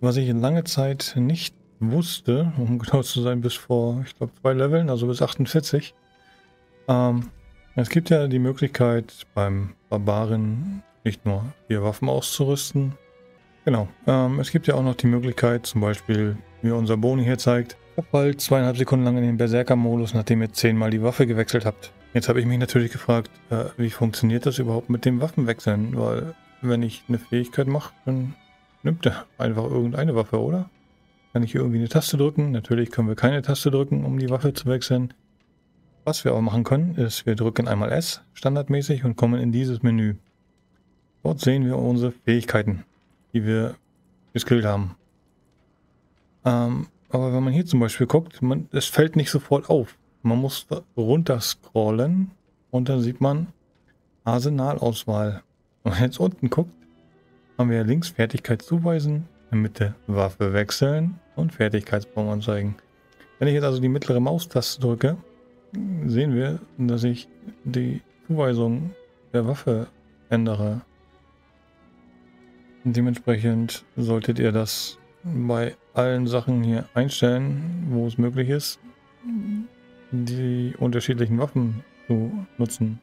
was ich in lange Zeit nicht wusste, um genau zu sein, bis vor, ich glaube, zwei Leveln, also bis 48. Ähm, es gibt ja die Möglichkeit, beim Barbaren nicht nur vier Waffen auszurüsten. Genau. Ähm, es gibt ja auch noch die Möglichkeit, zum Beispiel, wie unser Boni hier zeigt, bald zweieinhalb Sekunden lang in den Berserker-Modus, nachdem ihr zehnmal die Waffe gewechselt habt. Jetzt habe ich mich natürlich gefragt, äh, wie funktioniert das überhaupt mit dem Waffenwechseln? Weil wenn ich eine Fähigkeit mache, dann nimmt er einfach irgendeine Waffe, oder? Kann ich hier irgendwie eine Taste drücken? Natürlich können wir keine Taste drücken, um die Waffe zu wechseln. Was wir auch machen können, ist, wir drücken einmal S standardmäßig und kommen in dieses Menü. Dort sehen wir unsere Fähigkeiten, die wir geskillt haben. Ähm, aber wenn man hier zum Beispiel guckt, es fällt nicht sofort auf. Man muss runter scrollen und dann sieht man Arsenalauswahl. Wenn man jetzt unten guckt, haben wir links Fertigkeit zuweisen, in der Mitte Waffe wechseln und Fertigkeitsbaum anzeigen. Wenn ich jetzt also die mittlere Maustaste drücke, sehen wir, dass ich die Zuweisung der Waffe ändere. Dementsprechend solltet ihr das bei allen Sachen hier einstellen, wo es möglich ist, die unterschiedlichen Waffen zu nutzen.